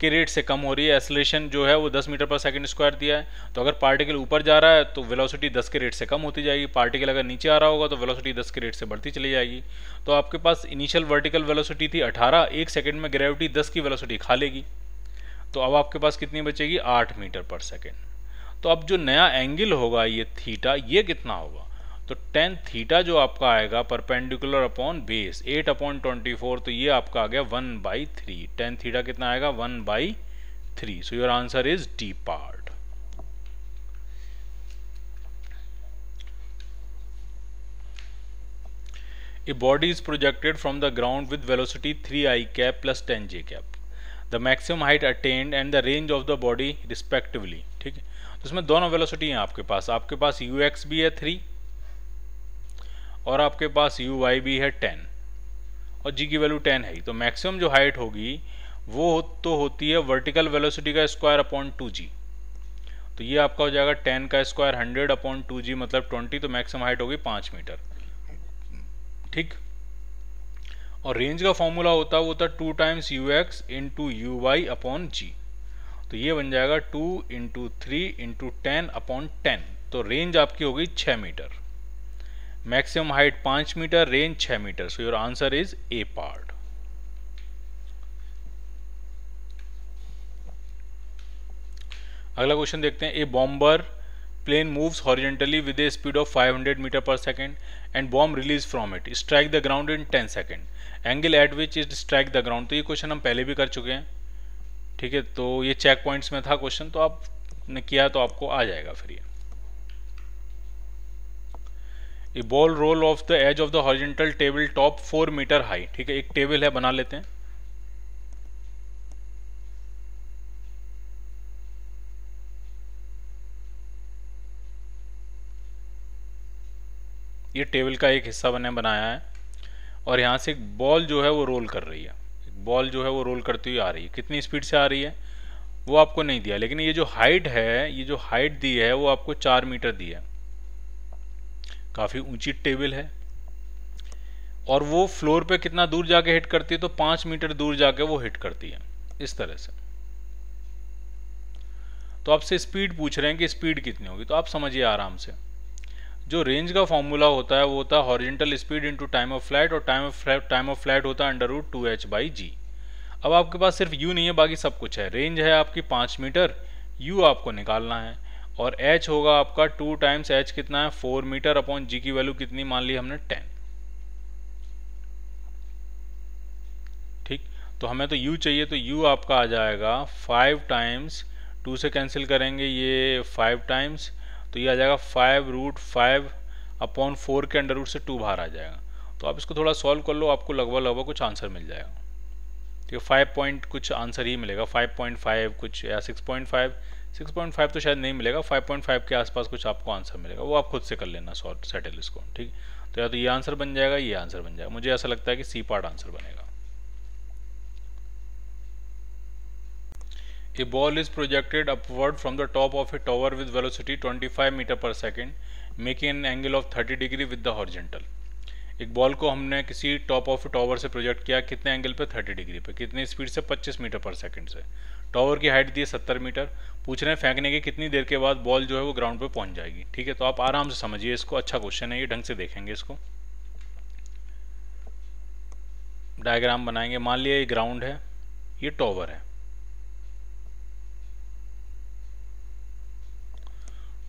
के रेट से कम हो रही है एसलेशन जो है वो 10 मीटर पर सेकंड स्क्वायर दिया है। तो अगर पार्टिकल ऊपर जा रहा है तो वेलोसिटी 10 के रेट से कम होती जाएगी। पार्टिकल अगर नीचे आ रहा होगा तो वेलोसिटी 10 के रेट से बढ़ती चली जाएगी। तो आपके पास इनिशियल वर्टिकल वेलोसिटी थी 18 एक सेकंड में ग्रेविटी 10 की वेलोसिटी खा लेगी। तो अब आपके पास कितनी बचेगी? आठ मीटर पर सेकेंड तो अब जो नया एंगल होगा, ये थीटा ये कितना होगा? तो टेन थीटा जो आपका आएगा perpendicular upon base, eight upon twenty four तो ये आपका आ गया one by three. Tan theta कितना आएगा? One by three. So your answer is D part a body is projected from the ground with velocity three i cap plus ten j cap the maximum height attained and the range of the body respectively ठीक है? तो इसमें दोनों velocity हैं आपके पास। आपके पास you x भी है थ्री और आपके पास यू वाई भी है टेन और जी की वैल्यू टेन है ही। तो मैक्सिमम जो हाइट होगी, वो तो होती है वर्टिकल वेलोसिटी का स्क्वायर अपॉन टू जी तो ये आपका हो जाएगा टेन का square hundred upon two g मतलब ट्वेंटी तो मैक्सिमम हाइट होगी पाँच मीटर। ठीक? और रेंज का फॉर्मूला होता वो था two times u x into u y upon g तो ये बन जाएगा two into three into ten upon ten तो रेंज आपकी होगी छः मीटर। मैक्सिमम हाइट पाँच मीटर रेंज छह metre. So your answer is A part अगला क्वेश्चन देखते हैं। A bomber plane moves horizontally with a speed of 500 metre per second and bomb release from it strike the ground in 10 second angle at which is strike the ground तो ये question हम पहले भी कर चुके हैं। ठीक है? तो ये चेक पॉइंट्स में था क्वेश्चन तो आपने किया तो आपको आ जाएगा फिर ये a ball roll off the edge of the horizontal table top four metre high ठीक है, एक टेबल है, बना लेते हैं। ये टेबल का एक हिस्सा बने बनाया है, और यहाँ से एक बॉल जो है वो रोल कर रही है। बॉल जो है वो रोल करती हुई आ रही है। कितनी स्पीड से आ रही है, वो आपको नहीं दिया, लेकिन ये जो हाइट है, ये जो हाइट दी है, वो आपको चार मीटर दी है। काफ़ी ऊँची टेबल है। और वो फ्लोर पे कितना दूर जाके हिट करती है तो पाँच मीटर दूर जाके वो हिट करती है, इस तरह से। तो आपसे स्पीड पूछ रहे हैं कि स्पीड कितनी होगी तो आप समझिए आराम से। जो रेंज का फॉर्मूला होता है, वो होता है horizontal speed into time of flight और time of time of flight होता है under root two h by g अब आपके पास सिर्फ़ यू नहीं है, बाकी सब कुछ है। रेंज है आपकी पाँच मीटर यू आपको निकालना है। और एच होगा आपका टू टाइम्स एच कितना है? फोर मीटर अपॉन जी की वैल्यू कितनी मान ली हमने? टेन ठीक? तो हमें तो यू चाहिए तो यू आपका आ जाएगा फाइव टाइम्स टू से कैंसिल करेंगे ये फाइव टाइम्स तो ये आ जाएगा five root five upon four के अंडर रूट से टू बाहर आ जाएगा। तो आप इसको थोड़ा सॉल्व कर लो, आपको लगभग लगभग कुछ आंसर मिल जाएगा। ठीक है फाइव पॉइंट कुछ आंसर ही मिलेगा फाइव पॉइंट फाइव कुछ या six point five six point five तो शायद नहीं मिलेगा फाइव पॉइंट फाइव के आसपास कुछ आपको आंसर मिलेगा वो आप खुद से कर लेना सॉल्व सेटल इसको ठीक? तो या तो ये आंसर बन जाएगा ये आंसर बन जाएगा। मुझे ऐसा लगता है कि सी पार्ट आंसर बनेगा। A ball is projected upward from the top of a tower with velocity 25 meter per second, making an angle of 30 degree with the horizontal. एक बॉल को हमने किसी टॉप ऑफ़ टॉवर से project किया, कितने angle पे? 30 degree पे। कितनी स्पीड से? 25 मीटर पर सेकंड से। टॉवर की हाइट दी है 70 मीटर पूछ रहे हैं फेंकने के कितनी देर के बाद बॉल जो है वो ग्राउंड पे पहुँच जाएगी? ठीक है तो आप आराम से समझिए इसको। अच्छा क्वेश्चन है ये, ढंग से देखेंगे इसको। डायग्राम बनाएँगे। मान लिया ये ग्राउंड है, ये टॉवर है।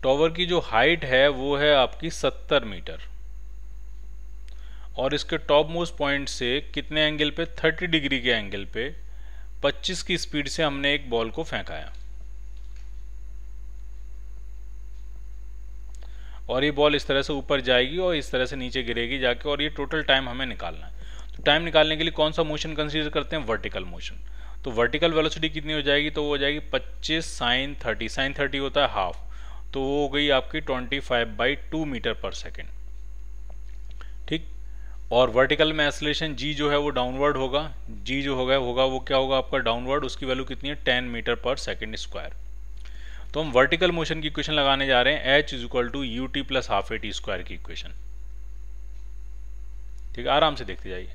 टॉवर की जो हाइट है, वो है आपकी 70 मीटर और इसके टॉप मोस्ट पॉइंट से कितने एंगल पे? 30 डिग्री के एंगल पे 25 की स्पीड से हमने एक बॉल को फेंकाया। और ये बॉल इस तरह से ऊपर जाएगी और इस तरह से नीचे गिरेगी जाके और ये टोटल टाइम हमें निकालना है। तो टाइम निकालने के लिए कौन सा मोशन कंसीडर करते हैं? वर्टिकल मोशन तो वर्टिकल वेलोसिटी कितनी हो जाएगी? तो वो हो जाएगी 25 साइन 30 साइन 30 होता है हाफ़ तो वो हो गई आपकी 25 five by two metre per second और वर्टिकल में एसोलेशन जी जो है वो डाउनवर्ड होगा। जी जो होगा होगा वो क्या होगा आपका डाउनवर्ड उसकी वैल्यू कितनी है? Ten metre per second square तो हम वर्टिकल मोशन की इक्वेशन लगाने जा रहे हैं। H is equal to u t plus half a t square की इक्वेशन ठीक है, आराम से देखते जाइए।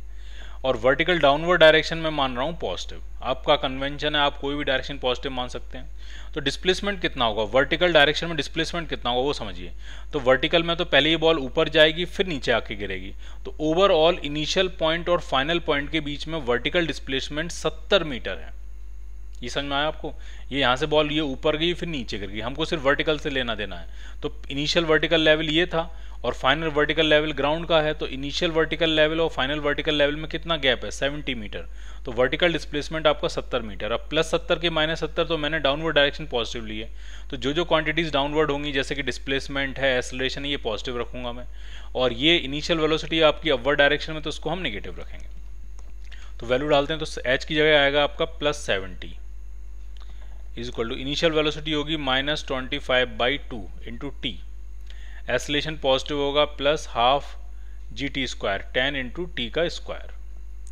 और वर्टिकल डाउनवर्ड डायरेक्शन में मान रहा हूँ पॉजिटिव आपका कन्वेंशन है, आप कोई भी डायरेक्शन पॉजिटिव मान सकते हैं। तो डिस्प्लेसमेंट कितना होगा? वर्टिकल डायरेक्शन में डिस्प्लेसमेंट कितना होगा वो समझिए। तो वर्टिकल में तो पहले ये बॉल ऊपर जाएगी, फिर नीचे आके गिरेगी। तो ओवरऑल इनिशियल पॉइंट और फाइनल पॉइंट के बीच में वर्टिकल डिस्प्लेसमेंट सत्तर मीटर है। ये समझ में आया आपको? ये यहाँ से बॉल ये ऊपर गई, फिर नीचे गिर गई। हमको सिर्फ़ वर्टिकल से लेना देना है। तो इनिशियल वर्टिकल लेवल ये था। और फाइनल वर्टिकल लेवल ग्राउंड का है तो इनिशियल वर्टिकल लेवल और फाइनल वर्टिकल लेवल में कितना गैप है? 70 मीटर तो वर्टिकल डिस्प्लेसमेंट आपका 70 मीटर अब प्लस 70 के माइनस सत्तर तो मैंने डाउनवर्ड डायरेक्शन पॉजिटिव ली है। तो जो जो क्वांटिटीज डाउनवर्ड होंगी, जैसे कि डिस्प्लेसमेंट है एसलेशन है, ये पॉजिटिव रखूँगा मैं। और ये इनिशियल वेलोसिटी आपकी अपवर्ड डायरेक्शन में तो उसको हम निगेटिव रखेंगे। तो वैल्यू डालते हैं तो एच की जगह आएगा आपका plus seventy is equal to initial velocity होगी minus twenty five by two into t acceleration positive होगा plus half g t square, ten into t का स्क्वायर,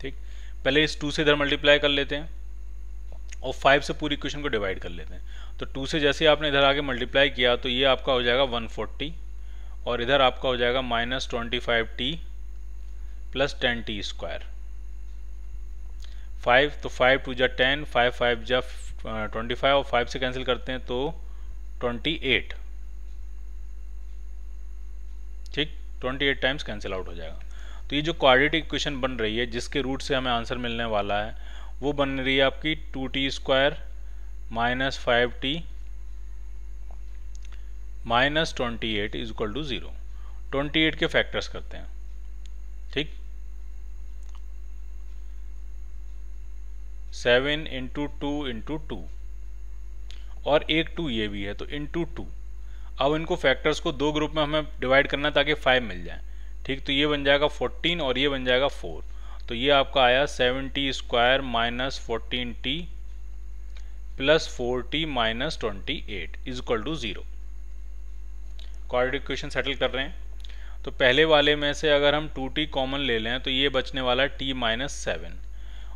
ठीक? पहले इस टू से इधर मल्टीप्लाई कर लेते हैं और फाइव से पूरी इक्वेशन को डिवाइड कर लेते हैं। तो टू से जैसे आपने इधर आगे मल्टीप्लाई किया तो ये आपका हो जाएगा वन फोर्टी और इधर आपका हो जाएगा minus twenty five t plus ten t square. Five तो फाइव टू जा टेन, फाइव फाइव जा ट्वेंटी फाइव और फाइव से कैंसिल करते हैं तो ट्वेंटी एट। ठीक 28 टाइम्स कैंसिल आउट हो जाएगा। तो ये जो क्वाड्रेटिक इक्वेशन बन रही है, जिसके रूट से हमें आंसर मिलने वाला है, वो बन रही है आपकी two t square minus five t minus twenty eight is equal to zero twenty eight के फैक्टर्स करते हैं। ठीक? Seven into two into two और एक टू ये भी है तो इंटू टू अब इनको फैक्टर्स को दो ग्रुप में हमें डिवाइड करना ताकि फाइव मिल जाए। ठीक तो ये बन जाएगा फोर्टीन और ये बन जाएगा फोर तो ये आपका आया seventy square minus fourteen t plus four t minus twenty eight is equal to zero quadratic equation settle कर रहे हैं। तो पहले वाले में से अगर हम टू टी कॉमन ले लें तो ये बचने वाला टी माइनस सेवन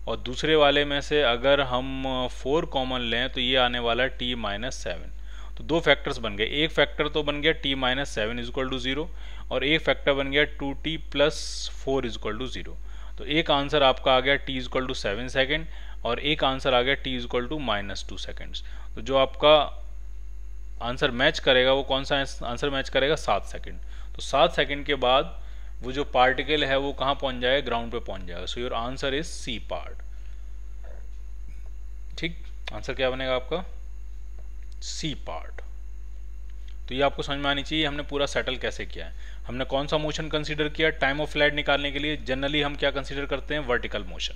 और दूसरे वाले में से अगर हम फोर कॉमन लें तो ये आने वाला टी माइनस सेवन तो दो फैक्टर्स बन गए। एक फैक्टर तो बन गया t minus seven is equal to zero और एक फैक्टर बन गया two t plus four is equal to zero तो एक आंसर आपका आ गया t is equal to seven second और एक आंसर आ गया t is equal to minus two seconds तो जो आपका आंसर मैच करेगा वो कौन सा आंसर मैच करेगा? सात सेकेंड तो सात सेकेंड के बाद वो जो पार्टिकल है वो कहाँ पहुँच जाएगा? ग्राउंड पे पहुँच जाएगा। So your answer is C part ठीक? आंसर क्या बनेगा आपका? सी पार्ट तो ये आपको समझ में आनी चाहिए, हमने पूरा सेटल कैसे किया है? हमने कौन सा मोशन कंसीडर किया? टाइम ऑफ़ फ़्लाइट निकालने के लिए जनरली हम क्या कंसीडर करते हैं? वर्टिकल मोशन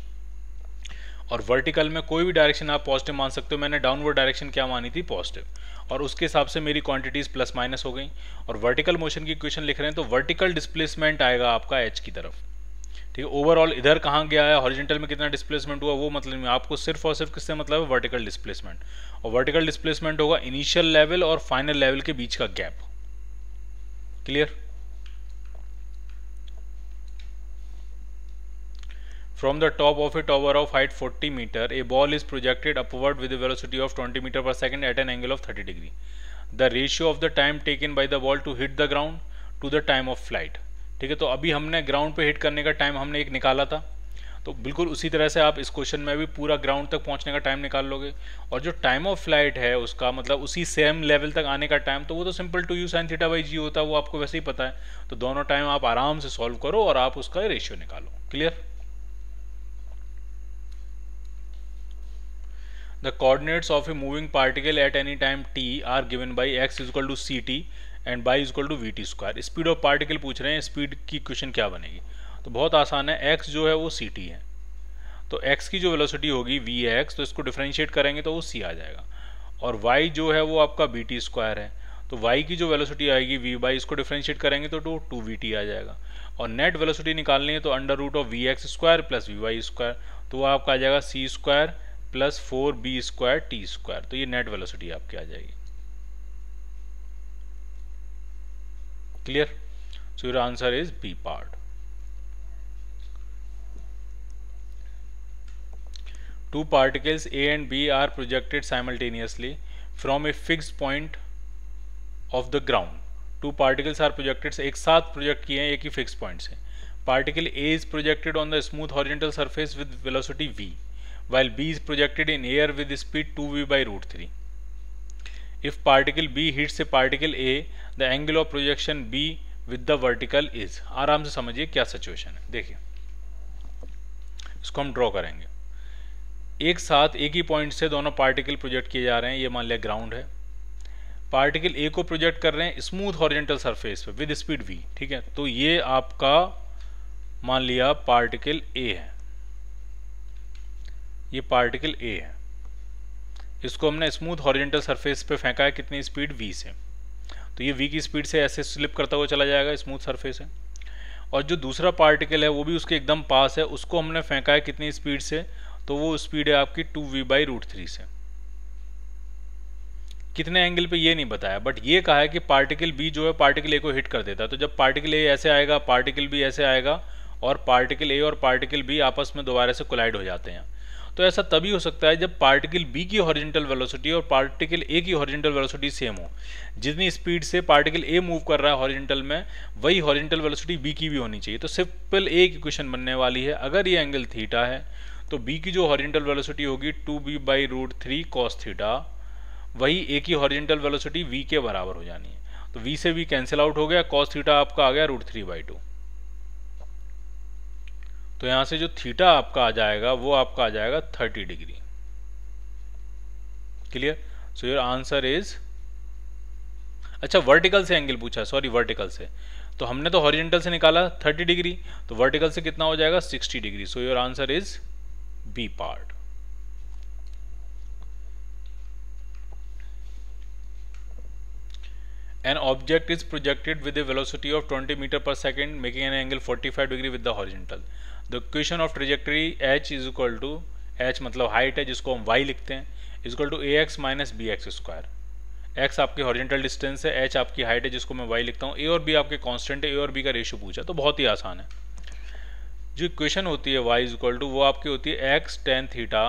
और वर्टिकल में कोई भी डायरेक्शन आप पॉजिटिव मान सकते हो। मैंने डाउनवर्ड डायरेक्शन क्या मानी थी? पॉजिटिव और उसके हिसाब से मेरी क्वांटिटीज प्लस माइनस हो गई। और वर्टिकल मोशन की क्वेश्चन लिख रहे हैं तो वर्टिकल डिस्प्लेसमेंट आएगा आपका एच की तरफ़। ठीक है ओवरऑल इधर कहाँ गया है हॉरिजेंटल में कितना डिस्प्लेसमेंट हुआ वो मतलब नहीं आपको सिर्फ़ और सिर्फ़ किससे मतलब है वर्टिकल डिस्प्लेसमेंट और वर्टिकल डिस्प्लेसमेंट होगा इनिशियल लेवल और फाइनल लेवल के बीच का gap clear From the top of a tower of height 40 meter, a ball is projected upward with a velocity of 20 meter per second at an angle of 30 degree. The ratio of the time taken by the ball to hit the ground to the time of flight. ठीक है तो अभी हमने ground पे hit करने का time हमने एक निकाला था। तो बिल्कुल उसी तरह से आप इस क्वेश्चन में भी पूरा ग्राउंड तक पहुँचने का टाइम निकाल लोगे। और जो टाइम ऑफ़ फ़्लाइट है उसका मतलब उसी सेम लेवल तक आने का टाइम तो वो तो simple two u sine theta by g होता है, वो आपको वैसे ही पता है। तो दोनों टाइम आप आराम से सॉल्व करो और आप उसका रेशियो निकालो। Clear The coordinates of a moving particle at any time t are given by x is equal to ct and by is two v t square speed of particle पूछ रहे हैं speed की question क्या बनेगी? तो बहुत आसान है एक्स जो है वो सी टी है। तो एक्स की जो वेलोसिटी होगी वी एक्स तो इसको डिफ्रेंशिएट करेंगे तो वो सी आ जाएगा। और वाई जो है वो आपका बी टी स्क्वायर है। तो वाई की जो वेलोसिटी आएगी वी बाई इसको डिफ्रेंशिएट करेंगे तो टू टू वी टी आ जाएगा। और नेट वेलोसिटी निकालनी है तो under root of v x square plus v y square तो वो आपका आ जाएगा c square plus four b square t square तो ये नेट वेलोसिटी आपकी आ जाएगी। Clear so your answer is B part two particles A and B are projected simultaneously from a fixed point of the ground. Two particles are projected एक साथ project किए हैं एक ही फिक्स पॉइंट से particle A is projected on the smooth horizontal surface with velocity v. while B is projected in air with speed 2v by root 3. If particle B hits a particle A, the angle of projection B with the vertical is. आराम से समझिए क्या situation है। देखिए इसको हम draw करेंगे। एक साथ एक ही पॉइंट से दोनों पार्टिकल प्रोजेक्ट किए जा रहे हैं ये मान लिया ग्राउंड है। पार्टिकल ए को प्रोजेक्ट कर रहे हैं स्मूथ हॉरिजेंटल सरफेस पे विद स्पीड वी ठीक है? तो ये आपका मान लिया पार्टिकल ए है। ये पार्टिकल ए है। इसको हमने स्मूथ हॉरिजेंटल सरफेस पे फेंका है, कितनी स्पीड वी से। तो ये वी की स्पीड से ऐसे स्लिप करता हुआ चला जाएगा स्मूथ सरफेस है। और जो दूसरा पार्टिकल है, वो भी उसके एकदम पास है, उसको हमने फेंका है कितनी स्पीड से? तो वो स्पीड है आपकी two v by root three से। कितने एंगल पे ये नहीं बताया बट ये कहा है कि पार्टिकल बी जो है पार्टिकल ए को हिट कर देता है। तो जब पार्टिकल ए ऐसे आएगा पार्टिकल बी ऐसे आएगा, और पार्टिकल ए और पार्टिकल बी आपस में दोबारा से कोलाइड हो जाते हैं। तो ऐसा तभी हो सकता है जब पार्टिकल बी की हॉरिजेंटल वेलोसिटी और पार्टिकल ए की हॉरिजेंटल वेलोसिटी सेम हो। जितनी स्पीड से पार्टिकल ए मूव कर रहा है हॉरिजेंटल में, वही हॉरिजेंटल वेलोसिटी बी की भी होनी चाहिए। तो सिंपल ए की क्वेश्चन बनने वाली है। अगर ये एंगल थीटा है तो बी की जो हॉरिजेंटल वेलोसिटी होगी two b by root three cos theta वही ए की हॉरिजेंटल वेलोसिटी वी के बराबर हो जानी है। तो वी से वी कैंसिल आउट हो गया कॉस थीटा आपका आ गया रूट थ्री बाई टू तो यहाँ से जो थीटा आपका आ जाएगा, वो आपका आ जाएगा thirty degree. Clear? So your answer is अच्छा वर्टिकल से एंगल पूछा सॉरी वर्टिकल से। तो हमने तो हॉरिजेंटल से निकाला 30 डिग्री तो वर्टिकल से कितना हो जाएगा 60 degree. So your answer is B part An object is projected with a velocity of 20 meter per second, making an angle 45 degree with the horizontal. The question of trajectory h is equal to, h मतलब height है, जिसको हम y लिखते हैं, is equal to a x minus b x square. X आपकी horizontal distance है, h आपकी height है, जिसको मैं वाई लिखता हूँ, ए और बी आपके कांस्टेंट है, ए और बी का रेशियो पूछा तो बहुत ही आसान है। जो इक्वेशन होती है वाई इज़ इक्वल टू, वो आपकी होती है x tan theta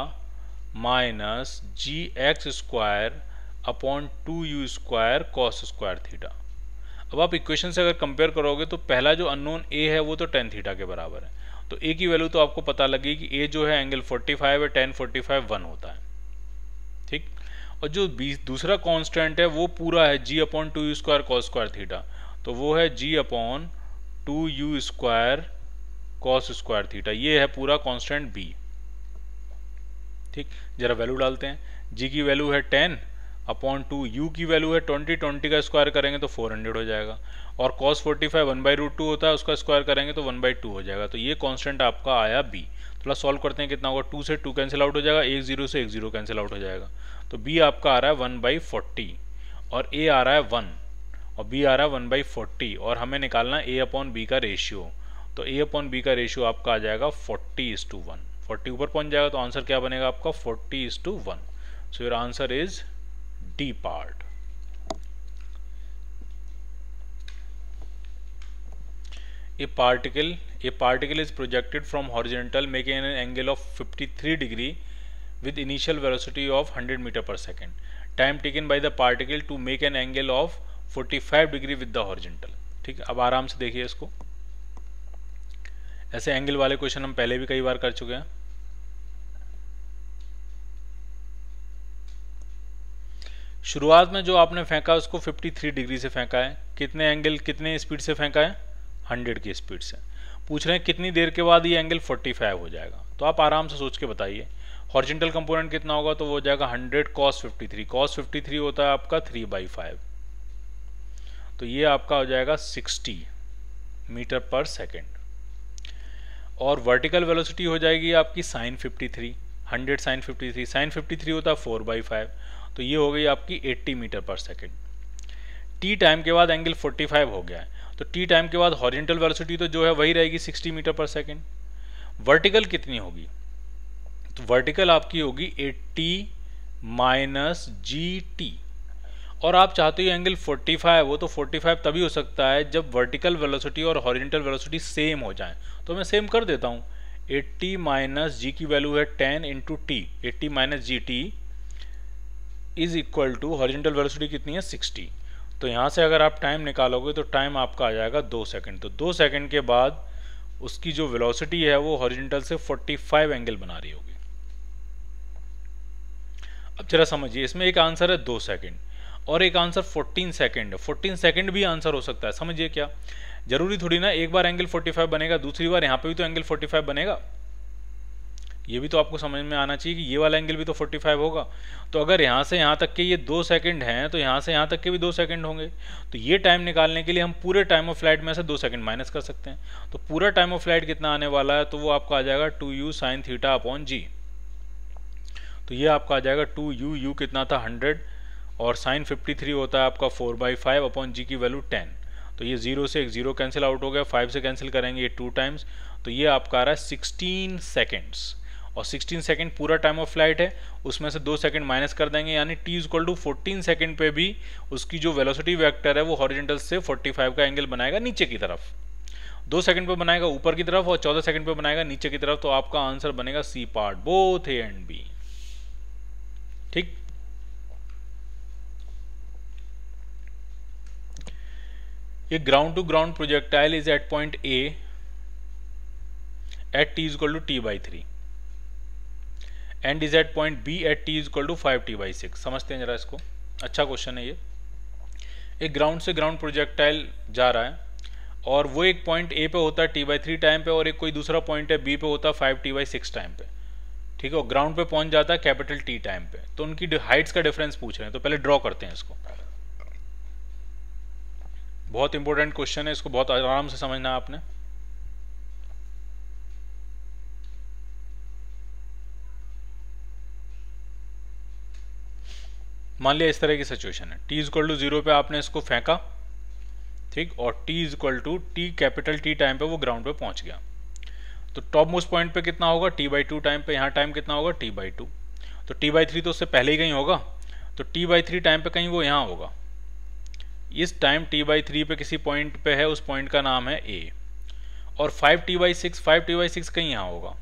minus g x square upon two u square cos square theta अब आप इक्वेशन से अगर कंपेयर करोगे तो पहला जो अननोन ए है, वो तो टेन थीटा के बराबर है। तो ए की वैल्यू तो आपको पता लगी कि ए जो है एंगल 45 है टेन फोर्टी फाइव वन होता है। ठीक? और जो दूसरा कांस्टेंट है, वो पूरा है g upon two u square cos square theta तो वो है g upon two u square cos square theta ये है पूरा कांस्टेंट बी ठीक? जरा वैल्यू डालते हैं। जी की वैल्यू है टेन अपॉन टू यू की वैल्यू है ट्वेंटी ट्वेंटी का स्क्वायर करेंगे तो फोर हंड्रेड हो जाएगा। और cos forty five one by root two होता है, उसका स्क्वायर करेंगे तो वन बाई टू हो जाएगा। तो ये कॉन्स्टेंट आपका आया बी थोड़ा सॉल्व करते हैं कितना होगा टू से टू कैंसिल आउट हो जाएगा, एक ज़ीरो से एक ज़ीरो कैंसिल आउट हो जाएगा। तो बी आपका आ रहा है वन बाई फोर्टी और ए आ रहा है वन और बी आ रहा है वन बाई फोर्टी और हमें निकालना ए अपॉन बी का रेशियो तो ए अपॉन बी का रेशियो आपका आ जाएगा forty is to one forty ऊपर पहुँच जाएगा तो आंसर क्या बनेगा आपका? Forty is to one so your answer is D part a particle a particle is projected from horizontal making an angle of 53 degree with initial velocity of 100 meter per second time taken by the particle to make an angle of 45 degree with the horizontal ठीक अब आराम से देखिए इसको ऐसे angle वाले question हम पहले भी कई बार कर चुके हैं शुरुआत में जो आपने फेंका, उसको 53 डिग्री से फेंका है। कितने एंगल कितने स्पीड से फेंका है? 100 की स्पीड से। पूछ रहे हैं, कितनी देर के बाद ये एंगल 45 हो जाएगा? तो आप आराम से सोच के बताइए। हॉरिजेंटल कंपोनेंट कितना होगा? तो वो हो जाएगा 100 कॉस 53 कॉस 53 होता है आपका 3 बाई फाइव तो ये आपका हो जाएगा 60 मीटर पर सेकेंड और वर्टिकल वेलोसिटी हो जाएगी आपकी साइन 53 100 साइन 53 साइन 53 होता है 4 बाई फाइव तो ये हो गई आपकी 80 मीटर पर सेकेंड। टी टाइम के बाद एंगल 45 हो गया है। तो टी टाइम के बाद हॉरिजेंटल वेलोसिटी तो जो है वही रहेगी 60 मीटर पर सेकेंड। वर्टिकल कितनी होगी? तो वर्टिकल आपकी होगी 80 माइनस जी टी और आप चाहते हो एंगल 45 हो तो 45 तभी हो सकता है जब वर्टिकल वेलोसिटी और हॉरिजेंटल वेलोसिटी सेम हो जाए। तो मैं सेम कर देता हूँ। 80 माइनस जी की वैल्यू है 10 into t. Eighty minus g t is equal to horizontal velocity कितनी है? 60 तो यहाँ से अगर आप टाइम निकालोगे तो टाइम आपका आ जाएगा दो सेकंड तो दो सेकंड के बाद उसकी जो वेलोसिटी है वो हॉरिजेंटल से 45 एंगल बना रही होगी। अब जरा समझिए, इसमें एक आंसर है दो सेकंड और एक आंसर 14 सेकंड 14 सेकंड भी आंसर हो सकता है, समझिए क्या? ज़रूरी थोड़ी ना एक बार एंगल 45 बनेगा, दूसरी बार यहाँ पे भी तो एंगल 45 बनेगा। ये भी तो आपको समझ में आना चाहिए कि ये वाला एंगल भी तो 45 होगा। तो अगर यहाँ से यहाँ तक के ये दो सेकंड हैं तो यहाँ से यहाँ तक के भी दो सेकंड होंगे। तो ये टाइम निकालने के लिए हम पूरे टाइम ऑफ़ फ़्लाइट में से दो सेकंड माइनस कर सकते हैं। तो पूरा टाइम ऑफ़ फ़्लाइट कितना आने वाला है तो वो आपका आ जाएगा two u sine theta upon g तो ये आपका आ जाएगा टू यू यू कितना था हंड्रेड और साइन 53 होता है आपका four by five upon g की वैल्यू टेन तो ये ज़ीरो से एक ज़ीरो कैंसिल आउट हो गया फाइव से कैंसिल करेंगे ये टू टाइम्स तो ये आपका आ रहा है 16 सेकेंड्स और 16 सेकंड पूरा टाइम ऑफ़ फ़्लाइट है, उसमें से दो सेकंड माइनस कर देंगे, यानी t is equal to fourteen second पे भी उसकी जो वेलोसिटी वेक्टर है, वो हॉरिजेंटल से 45 का एंगल बनाएगा नीचे की तरफ़। दो सेकंड पे बनाएगा ऊपर की तरफ़ और चौदह सेकंड पे बनाएगा नीचे की तरफ़ तो आपका आंसर बनेगा C part both A and B ठीक? A ground to ground projectile is at point A, at t is two t by by 3 and is point B at t is equal to 5 t by 6 समझते हैं जरा इसको। अच्छा question है ये। एक ground से ग्राउंड प्रोजेक्टाइल जा रहा है और वो एक पॉइंट ए पे होता है टी बाई थ्री टाइम पे और एक कोई दूसरा पॉइंट है बी पे होता है five t by six time पे। ठीक है? और ग्राउंड पे पहुँच जाता है कैपिटल टी टाइम पे। तो उनकी हाइट्स का डिफरेंस पूछ रहे हैं। तो पहले ड्रॉ करते हैं इसको। बहुत इंपॉर्टेंट क्वेश्चन है। इसको बहुत आराम से समझना है आपने। मान लिया इस तरह की सिचुएशन है। टी इजक्वल टू ज़ीरो पे आपने इसको फेंका, ठीक? और t is equal to t capital t time पे वो ग्राउंड पे पहुँच गया। तो टॉप मोस्ट पॉइंट पे कितना होगा? टी बाई टू टाइम पे, यहाँ टाइम कितना होगा? टी बाई टू तो टी बाई थ्री तो उससे पहले ही कहीं होगा। तो टी बाई थ्री टाइम पे कहीं वो यहाँ होगा। इस टाइम टी बाई थ्री पे किसी पॉइंट पे है, उस पॉइंट का नाम है ए और five t by six five t by six कहीं यहाँ होगा?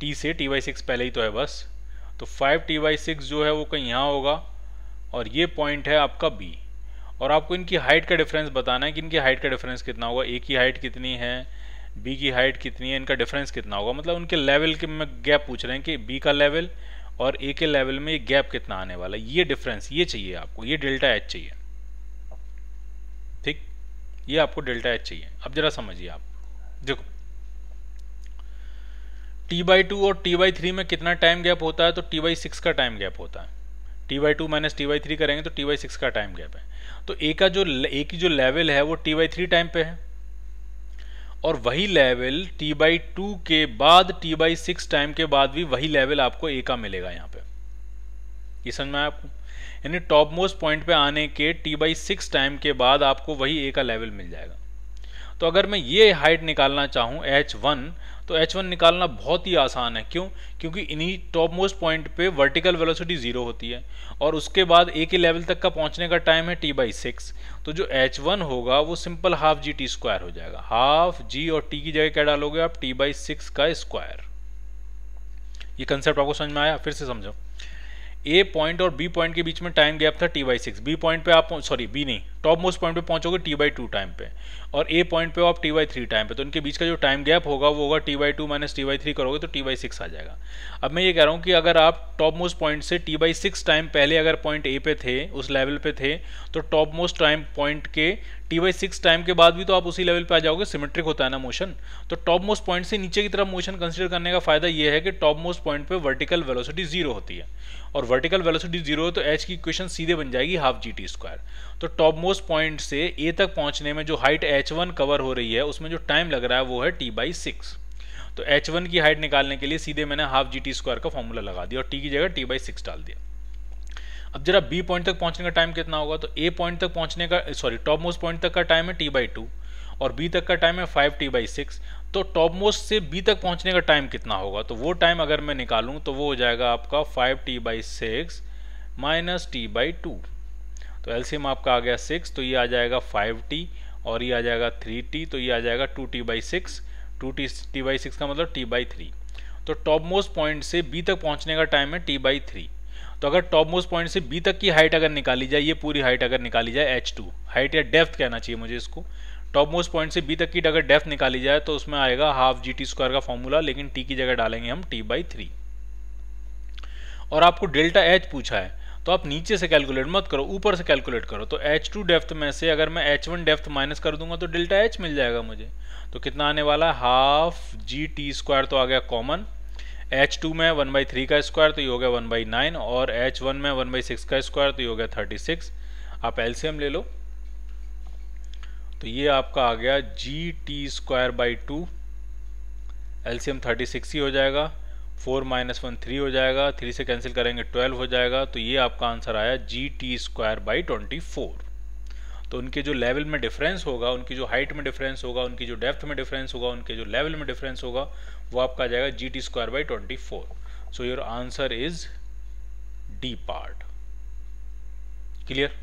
टी से टी बाई सिक्स पहले ही तो है बस। तो फाइव टी बाई सिक्स जो है वो कहीं यहाँ होगा और ये पॉइंट है आपका बी और आपको इनकी हाइट का डिफरेंस बताना है कि इनकी हाइट का डिफरेंस कितना होगा? ए की हाइट कितनी है? बी की हाइट कितनी है? इनका डिफरेंस कितना होगा? मतलब उनके लेवल के में गैप पूछ रहे हैं कि बी का लेवल और ए के लेवल में ये गैप कितना आने वाला है? ये डिफरेंस ये चाहिए आपको, ये डेल्टा एच चाहिए। ठीक? ये आपको डेल्टा एच चाहिए। अब जरा समझिए आप। देखो टी बाई टू और टी बाई थ्री में कितना टाइम गैप होता है तो टी बाई सिक्स का टाइम गैप होता है t by two minus t by three करेंगे तो टी बाई सिक्स का टाइम गैप है तो ए का जो ए की जो लेवल है वो टी बाई थ्री टाइम पे है और वही लेवल टी बाई टू के बाद टी बाई सिक्स टाइम के बाद भी वही लेवल आपको ए का मिलेगा यहाँ पे ये समझ में आपको यानी टॉप मोस्ट पॉइंट पे आने के टी बाई सिक्स टाइम के बाद आपको वही ए का लेवल मिल जाएगा तो अगर मैं ये हाइट निकालना चाहूँ एच वन तो एच वन निकालना बहुत ही आसान है। क्यों? क्योंकि इन्हीं टॉप मोस्ट पॉइंट पे वर्टिकल वेलोसिटी ज़ीरो होती है। और उसके बाद ए के लेवल तक का पहुँचने का टाइम है टी बाई सिक्स तो जो एच वन होगा, वो simple half g t square हो जाएगा। हाफ़ जी और टी की जगह क्या डालोगे आप? टी बाई सिक्स का स्क्वायर ये कंसेप्ट आपको समझ में आया? फिर से समझो। ए पॉइंट और बी पॉइंट के बीच में टाइम गैप था T by six B point पे आप सॉरी बी नहीं। टॉप मोस्ट पॉइंट पे पहुंचोगे टी बाई टू टाइम पे। और ए पॉइंट पे आप टी बाई थ्री टाइम पे। तो उनके बीच का जो टाइम गैप होगा, वो होगा t by two minus t by three करोगे तो टी बाई सिक्स आ जाएगा। अब मैं ये कह रहा हूँ कि अगर आप टॉप मोस्ट पॉइंट से टी बाई सिक्स टाइम पहले अगर पॉइंट ए पे थे, उस लेवल पे थे तो टॉप मोस्ट टाइम पॉइंट के टी बाई सिक्स टाइम के बाद भी तो आप उसी लेवल पे आ जाओगे सिमेट्रिक होता है ना मोशन तो टॉप मोस्ट पॉइंट से नीचे की तरफ़ मोशन कंसिडर करने का फ़ायदा यह है कि टॉप मोस्ट पॉइंट पे वर्टिकल वेलोसिटी ज़ीरो होती है। और वर्टिकल वेलोसिटी ज़ीरो है तो एच की इक्वेशन सीधे बन जाएगी हाफ़ जी टी स्क्वायर तो टॉप मोस्ट पॉइंट से ए तक पहुँचने में जो हाइट एच वन कवर हो रही है, उसमें जो टाइम लग रहा है वो है टी बाई सिक्स तो एच वन की हाइट निकालने के लिए सीधे मैंने हाफ़ जी टी स्क्वायर का फॉर्मूला लगा दिया और टी की जगह टी बाई सिक्स डाल दिया. अब जरा बी पॉइंट तक पहुँचने का टाइम कितना होगा? तो ए पॉइंट तक पहुँचने का सॉरी टॉप मोस्ट पॉइंट तक का टाइम है टी बाई टू और बी तक का टाइम है फाइव टी बाई सिक्स तो टॉप मोस्ट से बी तक पहुँचने का टाइम कितना होगा? तो वो टाइम अगर मैं निकालूं तो वो हो जाएगा आपका five t by six minus t by two तो एलसीएम आपका आ गया सिक्स तो ये आ जाएगा फाइव टी और ये आ जाएगा थ्री टी तो ये आ जाएगा two t by six two t t by six का मतलब टी बाई थ्री तो टॉप मोस्ट पॉइंट से बी तक पहुँचने का टाइम है टी बाई थ्री तो अगर टॉप मोस्ट पॉइंट से बी तक की हाइट अगर निकाली जाए, ये पूरी हाइट अगर निकाली जाए एच टू हाइट या डेप्थ कहना चाहिए मुझे इसको। टॉप मोस्ट पॉइंट से बी तक की अगर डेप्थ निकाली जाए तो उसमें आएगा हाफ़ जी टी स्क्वायर का फॉर्मूला लेकिन टी की जगह डालेंगे हम टी बाई थ्री और आपको डेल्टा एच पूछा है तो आप नीचे से कैलकुलेट मत करो, ऊपर से कैलकुलेट करो। तो एच टू डेफ्थ में से अगर मैं एच वन डेप्थ माइनस कर दूँगा तो डेल्टा एच मिल जाएगा मुझे। तो कितना आने वाला हाफ़ जी टी स्क्वायर तो आ गया कॉमन एच टू में वन बाई थ्री का स्क्वायर तो ये हो गया वन बाई नाइन और एच वन में वन बाई सिक्स का स्क्वायर तो ये हो गया थर्टी सिक्स आप एलसीएम ले लो। तो ये आपका आ गया g t square by two LCM thirty six ही हो जाएगा। फोर माइनस वन थ्री हो जाएगा, थ्री से कैंसिल करेंगे ट्वेल्व हो जाएगा तो ये आपका आंसर आया g t square by twenty four. तो उनके जो लेवल में डिफरेंस होगा, उनकी जो हाइट में डिफरेंस होगा, उनकी जो डेप्थ में डिफरेंस होगा, उनके जो लेवल में डिफरेंस होगा, वो आपका आ जाएगा g t square by twenty four. So your answer is D part clear